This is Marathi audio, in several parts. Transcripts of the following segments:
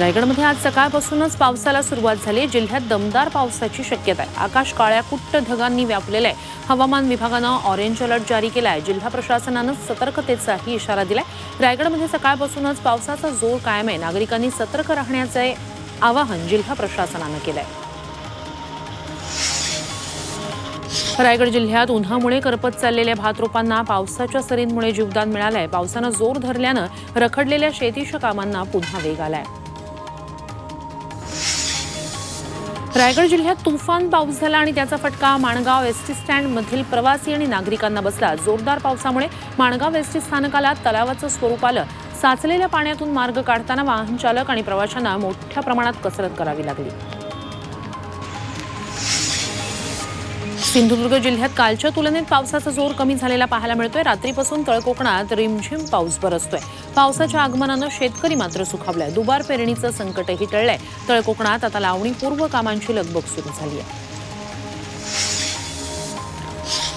रायगडमध्ये आज सकाळपासूनच पावसाला सुरुवात झाली. जिल्ह्यात दमदार पावसाची शक्यता आहे. आकाश काळ्या कुट्ट ढगांनी व्यापलेलं आहे. हवामान विभागानं ऑरेंज अलर्ट जारी केला आहे जिल्हा प्रशासनानं सतर्कतेचाही इशारा दिलाय. रायगडमध्ये सकाळपासूनच पावसाचा जोर कायम आहे. नागरिकांनी सतर्क राहण्याचे आवाहन जिल्हा प्रशासनानं केलंय. रायगड जिल्ह्यात उन्हामुळे करपत चाललेल्या भातरोपांना पावसाच्या सरींमुळे जीवदान मिळालंय. पावसानं जोर धरल्यानं रखडलेल्या शेतीच्या कामांना पुन्हा वेग आलाय. रायगड जिल्ह्यात तुफान पाऊस झाला आणि त्याचा फटका माणगाव एसटी स्टँड मधील प्रवासी आणि नागरिकांना बसला. जोरदार पावसामुळे माणगाव एसटी स्थानकाला तलावाचं स्वरूप आलं. साचलेल्या पाण्यातून मार्ग काढताना वाहन चालक आणि प्रवाशांना मोठ्या प्रमाणात कसरत करावी लागली. सिंधुदुर्ग जिल्ह्यात कालच्या तुलनेत पावसाचा जोर कमी झालेला पाहायला मिळतोय. रात्रीपासून तळकोकणात रिमझिम पाऊस बरसतोय. पावसाच्या आगमनानं शेतकरी मात्र सुखावलाय. दुबार पेरणीचं संकटही टळलंय. तळकोकणात आता लावणीपूर्व कामांची लगबग सुरू झाली आहे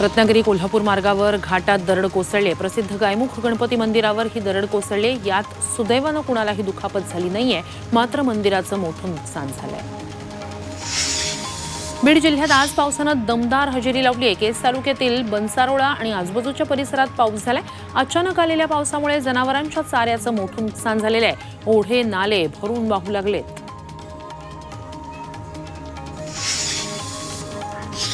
रत्नागिरी कोल्हापूर मार्गावर घाटात दरड कोसळले. प्रसिद्ध गायमुख गणपती मंदिरावर ही दरड कोसळले. यात सुदैवानं कुणालाही दुखापत झाली नाहीये. मात्र मंदिराचं मोठं नुकसान झालंय. बीड जिल्ह्यात आज पावसानं दमदार हजेरी लावली आहे. केस तालुक्यातील बनसारोळा आणि आजूबाजूच्या परिसरात पाऊस झालाय. अचानक आलेल्या पावसामुळे जनावरांच्या चाऱ्याचं मोठं नुकसान झालेलं आहे. ओढे नाले भरून वाहू लागलेत.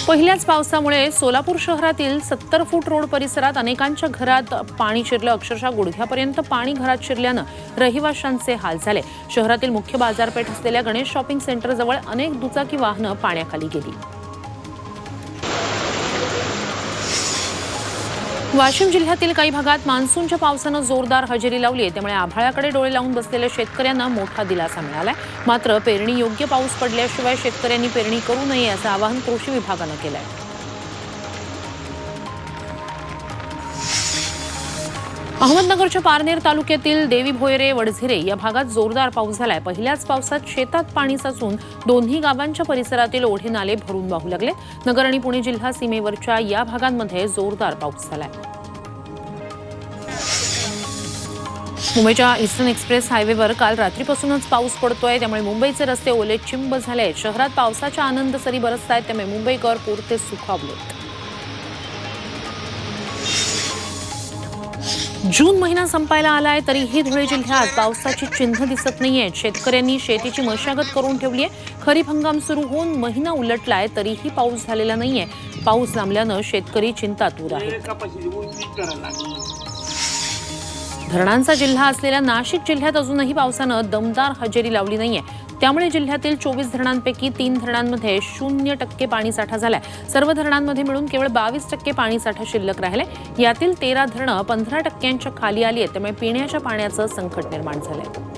पहिल्याच पावसामुळे सोलापूर शहरातील सत्तर फूट रोड परिसरात अनेकांच्या घरात पाणी शिरलं. अक्षरशः गुडघ्यापर्यंत पाणी घरात शिरल्यानं रहिवाशांचे हाल झाले. शहरातील मुख्य बाजारपेठ असलेल्या गणेश शॉपिंग सेंटरजवळ अनेक दुचाकी वाहनं पाण्याखाली गेली. वाशिम जिल्ह्यातील काही भागात मान्सूनच्या पावसानं जोरदार हजेरी लावली आहे. त्यामुळे आभाळाकडे डोळे लावून बसलेल्या शेतकऱ्यांना मोठा दिलासा मिळालाय. मात्र पेरणी योग्य पाऊस पडल्याशिवाय शेतकऱ्यांनी पेरणी करू नये असं आवाहन कृषी विभागानं केलं आहे अहमदनगरच्या पारनेर तालुक्यातील देवी भोयरे वडझिरे या भागात जोरदार पाऊस झालाय. पहिल्याच पावसात शेतात पाणी साचून दोन्ही गावांच्या परिसरातील ओढे नाले भरून वाहू लागले. नगर आणि पुणे जिल्हा सीमेवरच्या या भागांमध्ये जोरदार पाऊस झालाय. मुंबईच्या ईस्टर्न एक्सप्रेस हायवेवर काल रात्रीपासूनच पाऊस पडतोय. त्यामुळे मुंबईचे रस्ते ओले चिंब झाले आहेत शहरात पावसाच्या आनंद सरी बरसत आहेत त्यामुळे मुंबईकर पुरते सुखावलेत. जून महिना संपायला आलाय तरीही धुळे जिल्ह्यात पावसाची चिन्ह दिसत नाहीये. शेतकऱ्यांनी शेतीची मशागत करून ठेवली आहे खरीप हंगाम सुरू होऊन महिना उलटलाय तरीही पाऊस झालेला नाहीये. पाऊस लांबल्यानं शेतकरी चिंतातूर आहेत धरणांचा जिल्हा असलेल्या नाशिक जिल्ह्यात अजूनही पावसानं दमदार हजेरी लावली नाहीये. त्यामुळे जिल्ह्यातील चोवीस धरणांपैकी तीन धरणांमध्ये शून्य टक्के पाणीसाठा झालाय. सर्व धरणांमध्ये मिळून केवळ बावीस टक्के पाणीसाठा शिल्लक राहिलाय. यातील तेरा धरणं पंधरा टक्क्यांच्या खाली आली आहेत त्यामुळे पिण्याच्या पाण्याचं संकट निर्माण झालंय.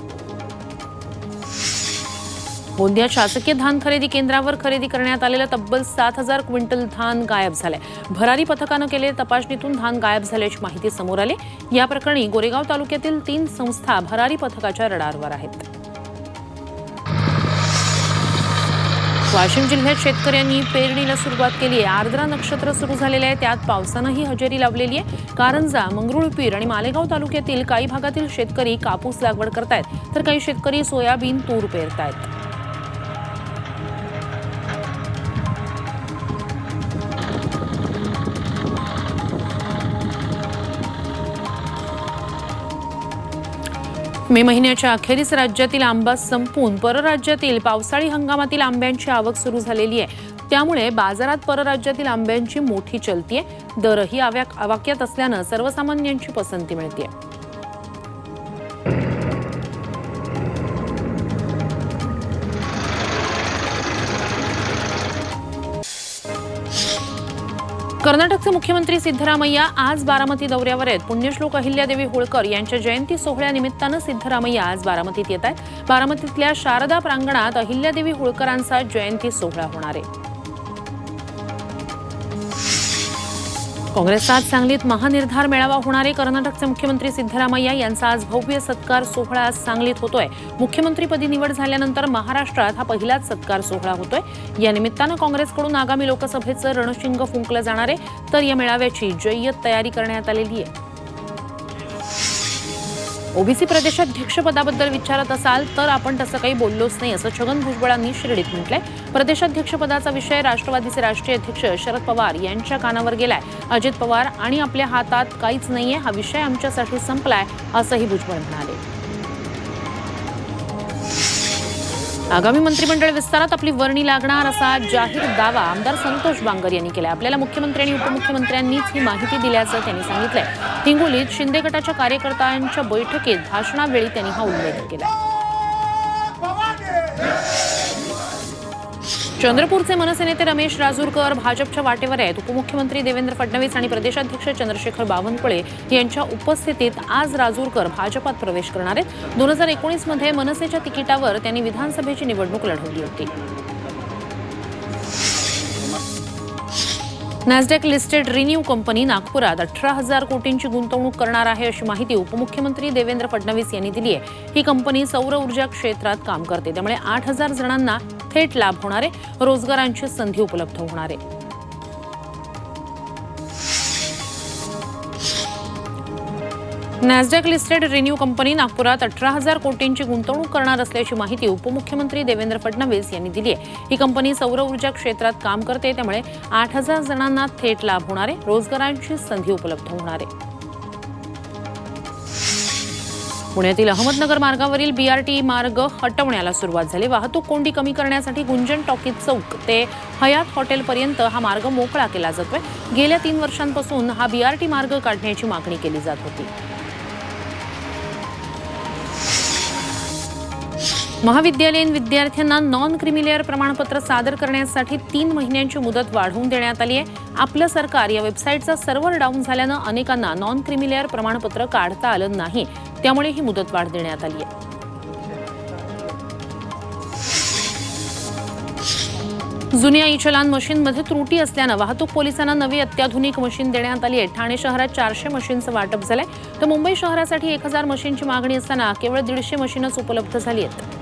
गोंदिया शासकीय धान खरेदी केंद्रावर खरेदी करण्यात आलेलं तब्बल सात हजार क्विंटल धान गायब झालंय. भरारी पथकानं केलेल्या तपासणीतून धान गायब झाल्याची माहिती समोर आली. या प्रकरणी गोरेगाव तालुक्यातील तीन संस्था भरारी पथकाच्या रडारवर आहेत. वाशिम जिल्ह्यात शेतकऱ्यांनी पेरणीला सुरुवात केली आहे. आर्द्रा नक्षत्र सुरू झालेलं आहे. त्यात पावसानंही हजेरी लावलेली आहे. कारंजा मंगरुळपीर आणि मालेगाव तालुक्यातील काही भागातील शेतकरी कापूस लागवड करतायत. तर काही शेतकरी सोयाबीन तूर पेरतायत. मे महिन्याच्या अखेरीस राज्यातील आंबा संपून परराज्यातील पावसाळी हंगामातील आंब्यांची आवक सुरू झालेली आहे. त्यामुळे बाजारात परराज्यातील आंब्यांची मोठी चलती आहे. दरही आव्या आवाक्यात असल्यानं सर्वसामान्यांची पसंती मिळते कर्नाटकचे मुख्यमंत्री सिद्धरामय्या आज बारामती दौऱ्यावर आहेत. पुण्यश्लोक अहिल्यादेवी होळकर यांच्या जयंती सोहळ्यानिमित्तानं सिद्धरामय्या आज बारामतीत येत आहेत. बारामतीतल्या शारदा प्रांगणात अहिल्यादेवी होळकरांचा जयंती सोहळा होणार आहे. काँग्रेसात आज सांगलीत महानिर्धार मेळावा होणारे कर्नाटकचे मुख्यमंत्री सिद्धरामय्या यांचा आज भव्य सत्कार सोहळा आज सांगलीत होतोय. मुख्यमंत्रीपदी निवड झाल्यानंतर महाराष्ट्रात हा पहिलाच सत्कार सोहळा होतोय. या निमित्तानं काँग्रेसकडून आगामी लोकसभेचं रणशिंग फुंकलं जाणार आहे. तर या मेळाव्याची जय्यत तयारी करण्यात आलेली आहे. ओबीसी प्रदेशाध्यक्षपदाबद्दल विचारत असाल तर आपण तसं काही बोललोच नाही असं छगन भुजबळांनी शिर्डीत म्हटलंय. प्रदेशाध्यक्षपदाचा विषय राष्ट्रवादीचे राष्ट्रीय अध्यक्ष शरद पवार यांच्या कानावर गेलाय. अजित पवार आणि आपल्या हातात काहीच नाहीये हा विषय आमच्यासाठी संपलाय असंही भुजबळ म्हणाले. आगामी मंत्रिमंडळ विस्तारात आपली वर्णी लागणार असा जाहीर दावा आमदार संतोष बांगर यांनी केला आपल्याला मुख्यमंत्री आणि उपमुख्यमंत्र्यांनीच ही माहिती दिल्याचं त्यांनी सांगितलंय. हिंगोलीत शिंदे गटाच्या कार्यकर्त्यांच्या बैठकीत भाषणावेळी त्यांनी हा उल्लेख केला चंद्रपूरचे मनसेनेते रमेश राजूरकर भाजपच्या वाटेवर आहेत. उपमुख्यमंत्री देवेंद्र फडणवीस आणि प्रदेशाध्यक्ष चंद्रशेखर बावनकुळे यांच्या उपस्थितीत आज राजूरकर भाजपात प्रवेश करणार आहेत. दोन हजार एकोणीसमध्ये मनसेच्या तिकिटावर त्यांनी विधानसभेची निवडणूक लढवली होती. नॅसडॅक लिस्टेड रिन्यू कंपनी नागपुरात अठरा हजार कोटींची गुंतवणूक करणार आहे अशी माहिती उपमुख्यमंत्री देवेंद्र फडणवीस यांनी दिली आहे. ही कंपनी सौर ऊर्जा क्षेत्रात काम करते. त्यामुळे आठ हजार जणांना थेट लाभ होणार आहे रोजगारांची संधी उपलब्ध होणार. आहे नॅसडॅक लिस्टेड रिन्यू कंपनी नागपुरात अठरा हजार कोटींची गुंतवणूक करणार असल्याची माहिती उपमुख्यमंत्री देवेंद्र फडणवीस यांनी दिली आहे. ही कंपनी सौर ऊर्जा क्षेत्रात काम करते त्यामुळे आठ हजार जणांना थेट लाभ होणार आहे रोजगारांची संधी उपलब्ध होणार आहे. पुण्यातील अहमदनगर मार्गावरील बीआरटी मार्ग हटवण्याला सुरुवात झाली. वाहतूक कोंडी कमी करण्यासाठी गुंजन टॉकीज चौक ते हयात हॉटेलपर्यंत हा मार्ग मोकळा केला जातोय. गेल्या तीन वर्षांपासून हा बीआरटी मार्ग काढण्याची मागणी केली जात होती. महाविद्यालयीन विद्यार्थ्यांना नॉन क्रिमिलेअर प्रमाणपत्र सादर करण्यासाठी तीन महिन्यांची मुदत वाढवून देण्यात आली आहे. आपलं सरकार या वेबसाईटचा सर्व्हर डाऊन झाल्यानं अनेकांना नॉन क्रिमिलेअर प्रमाणपत्र काढता आलं नाही. त्यामुळे ही मुदत वाढ देण्यात आली आहे. जुन्या ई चलान मशीनमध्ये त्रुटी असल्यानं वाहतूक पोलिसांना नवी अत्याधुनिक मशीन देण्यात आली आहे. ठाणे शहरात चारशे मशीनचं वाटप झालंय. तर मुंबई शहरासाठी एक हजार मशीनची मागणी असताना केवळ दीडशे मशीनच उपलब्ध झाली आहेत.